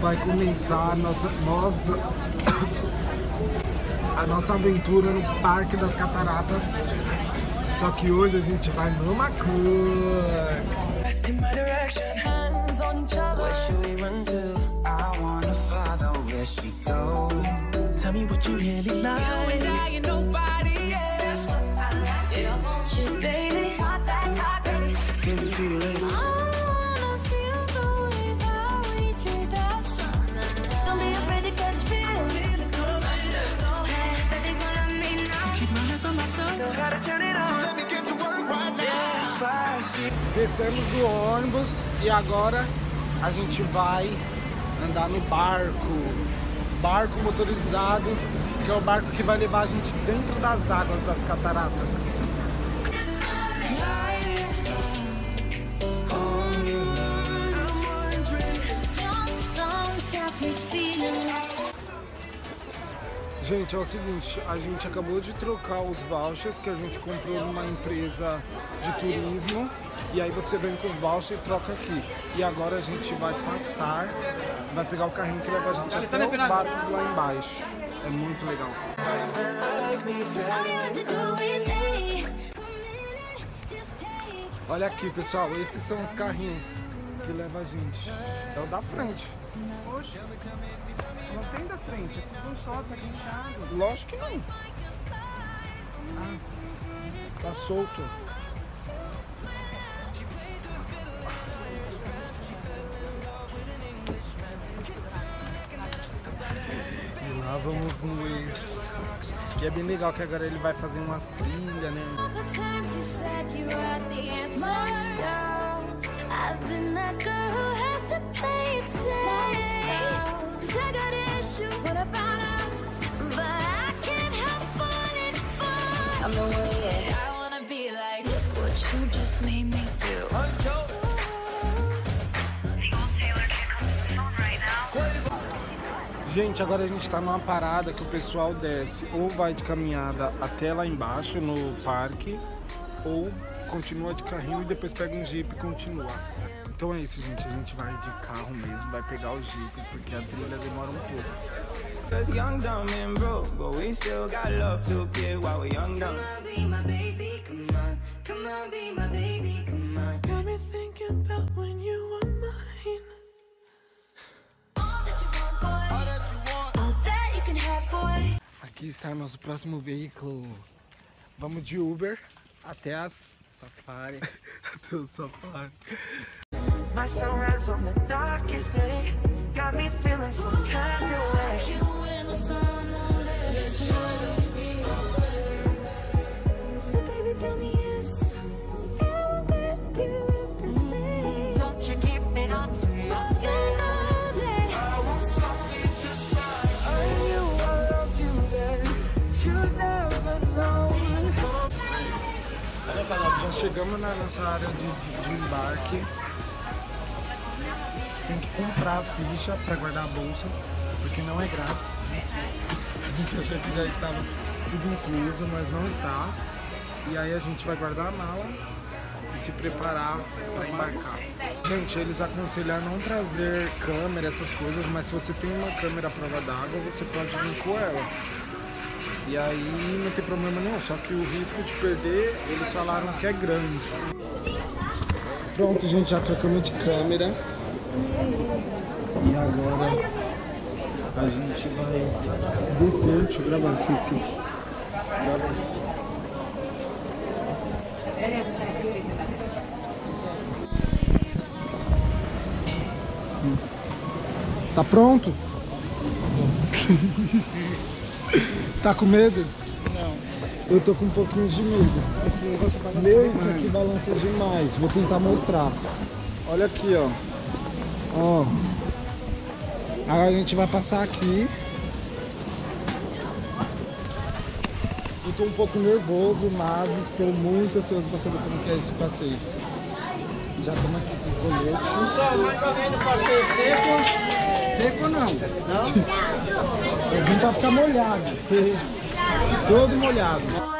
vai começar a nossa, nossa, a nossa aventura no Parque das Cataratas. Só que hoje a gente vai numa cor. in my direction. Hands on each other. Where should we run to? I wanna follow where she goes. Tell me what you really like. Descemos do ônibus e agora a gente vai andar no barco. Barco motorizado, que é o barco que vai levar a gente dentro das águas das cataratas. Gente, é o seguinte, a gente acabou de trocar os vouchers que a gente comprou numa empresa de turismo e aí você vem com o voucher e troca aqui. E agora a gente vai passar, vai pegar o carrinho que leva a gente até os barcos lá embaixo. É muito legal. Olha aqui, pessoal, esses são os carrinhos que levam a gente. É o da frente. Não tem da frente, é tudo só, tá guinchado. Lógico que não. Ah, tá solto. Vamos nós. E é bem legal que agora ele vai fazer umas trilhas, né? I'm the way I wanna be like. Look what you just made me do. Gente, agora a gente tá numa parada que o pessoal desce ou vai de caminhada até lá embaixo no parque ou continua de carrinho e depois pega um jeep e continua. Então é isso, gente. A gente vai de carro mesmo, vai pegar o jeep porque a trilha demora um pouco. Aqui está nosso próximo veículo. Vamos de Uber até as Safari. até o safari. My sunrise on the darkest day got me feeling some kind of way. Já chegamos na nossa área de, de embarque. Tem que comprar a ficha para guardar a bolsa, porque não é grátis. A gente achou que já estava tudo incluso, mas não está. E aí a gente vai guardar a mala e se preparar para embarcar. Gente, eles aconselham a não trazer câmera, essas coisas, mas se você tem uma câmera à prova d'água, você pode vir com ela. E aí não tem problema nenhum, só que o risco de perder, eles falaram que é grande. Pronto, gente, já trocamos de câmera. E agora a gente vai descer. Deixa eu gravar assim aqui. Grava. Tá pronto? tá com medo? Não. Eu tô com um pouquinho de medo. Esse negócio balança Meu, isso demais. aqui balança demais. Vou tentar mostrar. Olha aqui, ó. Ó. Agora a gente vai passar aqui. Eu tô um pouco nervoso, mas estou muito ansioso para saber como que é esse passeio. Já estamos aqui com o colete. Pessoal, mais alguém do passeio seco? Seco não. Não? Eu vim pra ficar molhado. Todo molhado.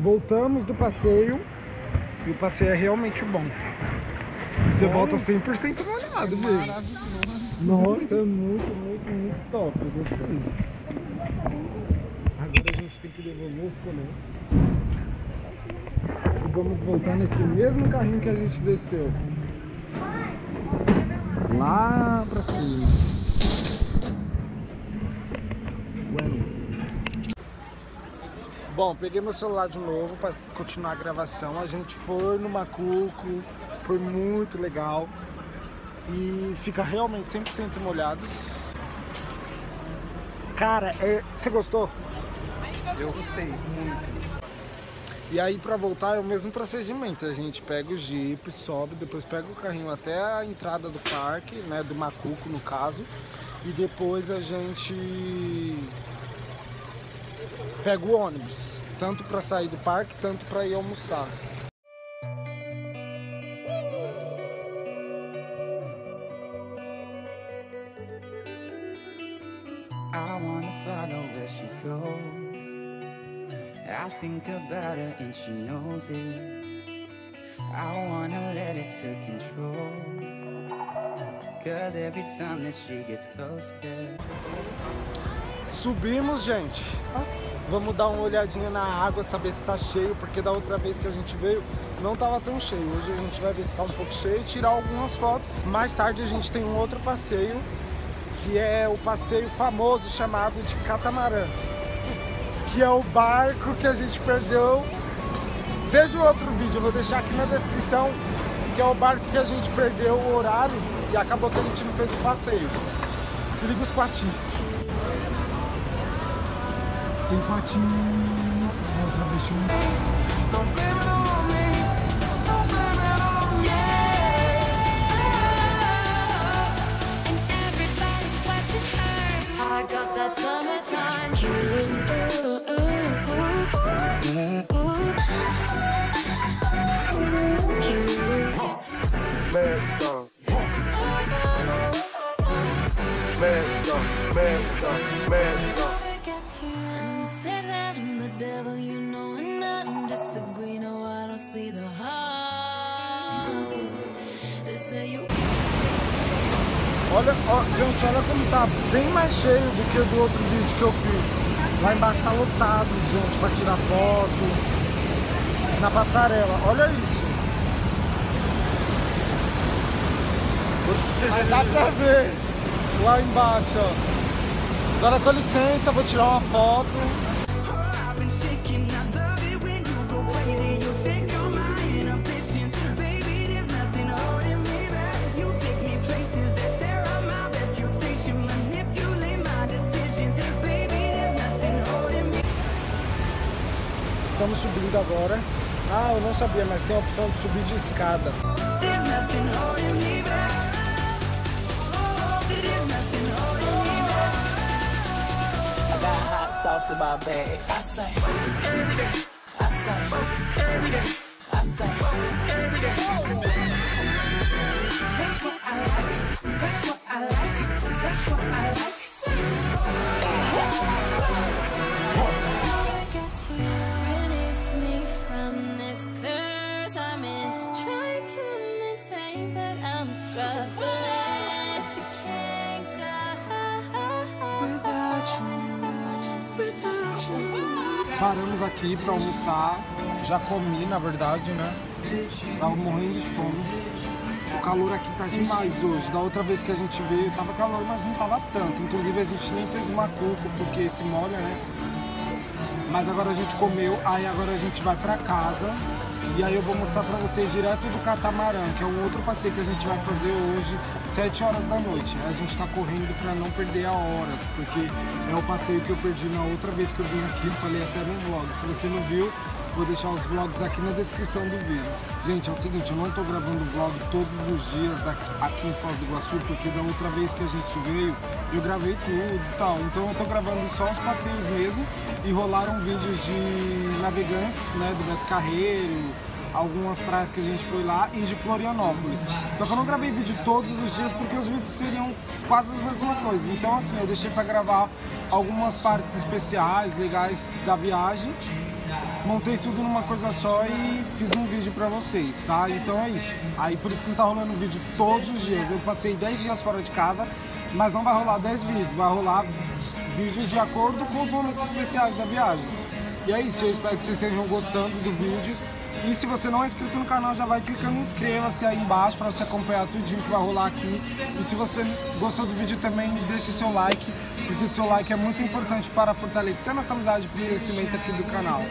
Voltamos do passeio e o passeio é realmente bom. Você volta 100% molhado, velho. Nossa, é muito, muito, muito top. Gostei. Agora a gente tem que devolver os coletes. E vamos voltar nesse mesmo carrinho que a gente desceu. Lá pra cima. Bom, peguei meu celular de novo para continuar a gravação. A gente foi no Macuco, foi muito legal e fica realmente 100% molhados. Cara, é... você gostou? Eu gostei muito. E aí pra voltar é o mesmo procedimento, a gente pega o jeep, sobe, depois pega o carrinho até a entrada do parque, né, do Macuco no caso, e depois a gente pega o ônibus, tanto pra sair do parque, tanto pra ir almoçar. I wanna follow where she goes. I think about her and she knows it. I wanna let it take control. Cause every time that she gets close, yeah. Subimos, gente. Vamos dar uma olhadinha na água, saber se tá cheio, porque da outra vez que a gente veio não tava tão cheio. Hoje a gente vai ver se tá um pouco cheio e tirar algumas fotos. Mais tarde a gente tem um outro passeio, que é o passeio famoso chamado de catamarã, que é o barco que a gente perdeu. Veja o outro vídeo, eu vou deixar aqui na descrição, que é o barco que a gente perdeu o horário e acabou que a gente não fez o passeio. Se liga os quatinhos. Tem patinho. Outra vez see the say you Olha, ó, gente, olha como tá bem mais cheio do que do outro vídeo que eu fiz. Lá embaixo tá lotado, gente, pra tirar foto. Na passarela, olha isso. Aí dá pra ver lá embaixo, ó. Agora com licença, vou tirar uma foto. Subindo agora. Ah, eu não sabia, mas tem a opção de subir de escada. That's what I like. That's what I like. Paramos aqui pra almoçar. Já comi, na verdade, né? Tava morrendo de fome. O calor aqui tá demais hoje. Da outra vez que a gente veio, tava calor, mas não tava tanto. Inclusive, a gente nem fez uma cuca, porque se molha, né? Mas agora a gente comeu, aí agora a gente vai pra casa. E aí eu vou mostrar pra vocês direto do catamarã, que é um outro passeio que a gente vai fazer hoje, 7 horas da noite. A gente tá correndo pra não perder a horas, porque é o passeio que eu perdi na outra vez que eu vim aqui, falei até no vlog. Se você não viu, vou deixar os vlogs aqui na descrição do vídeo. Gente, é o seguinte, eu não tô gravando vlog todos os dias daqui, aqui em Foz do Iguaçu, porque da outra vez que a gente veio, eu gravei tudo e tal. Então eu tô gravando só os passeios mesmo e rolaram vídeos de navegantes, né, do Beto Carreiro, algumas praias que a gente foi lá e de Florianópolis. Só que eu não gravei vídeo todos os dias porque os vídeos seriam quase as mesmas coisas. Então assim, eu deixei pra gravar algumas partes especiais, legais da viagem montei tudo numa coisa só e fiz um vídeo pra vocês, tá? Então é isso. Aí por isso que não tá rolando vídeo todos os dias. Eu passei 10 dias fora de casa, mas não vai rolar 10 vídeos, vai rolar vídeos de acordo com os momentos especiais da viagem. E é isso, eu espero que vocês estejam gostando do vídeo. E se você não é inscrito no canal, já vai clicando inscreva-se aí embaixo para você acompanhar tudinho que vai rolar aqui. E se você gostou do vídeo também, deixe seu like, porque seu like é muito importante para fortalecer nossa amizade e crescimento aqui do canal.